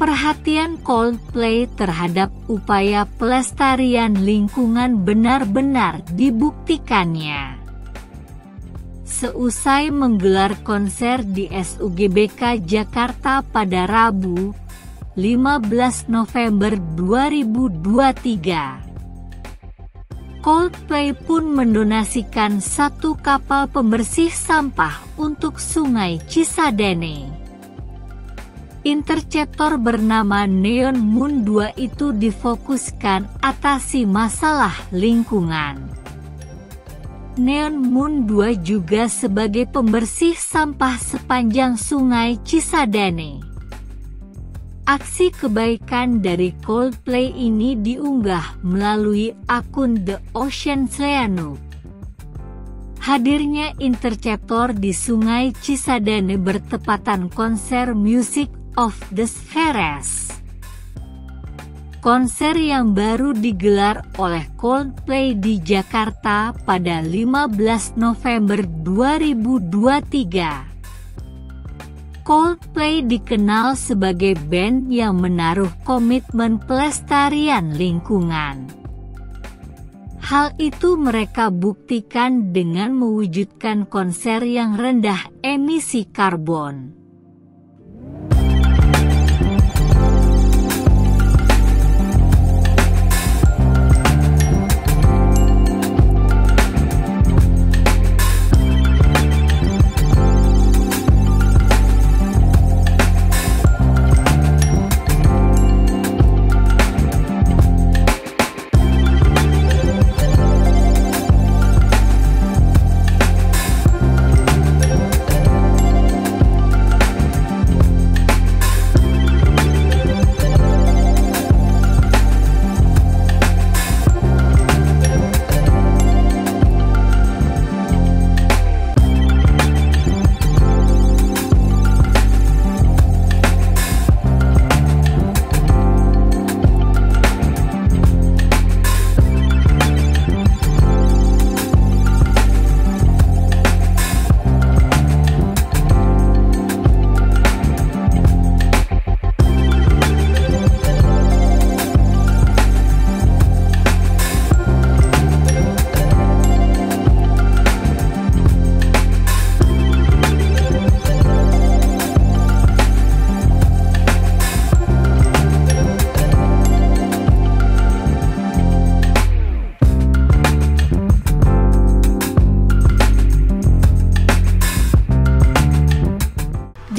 Perhatian Coldplay terhadap upaya pelestarian lingkungan benar-benar dibuktikannya. Seusai menggelar konser di SUGBK Jakarta pada Rabu, 15 November 2023. Coldplay pun mendonasikan satu kapal pembersih sampah untuk Sungai Cisadane. Interceptor bernama Neon Moon 2 itu difokuskan atasi masalah lingkungan. Neon Moon 2 juga sebagai pembersih sampah sepanjang sungai Cisadane. Aksi kebaikan dari Coldplay ini diunggah melalui akun The Ocean Sleanu. Hadirnya Interceptor di Sungai Cisadane bertepatan konser Music of the Spheres. Konser yang baru digelar oleh Coldplay di Jakarta pada 15 November 2023 Coldplay dikenal sebagai band yang menaruh komitmen pelestarian lingkungan. Hal itu mereka buktikan dengan mewujudkan konser yang rendah emisi karbon.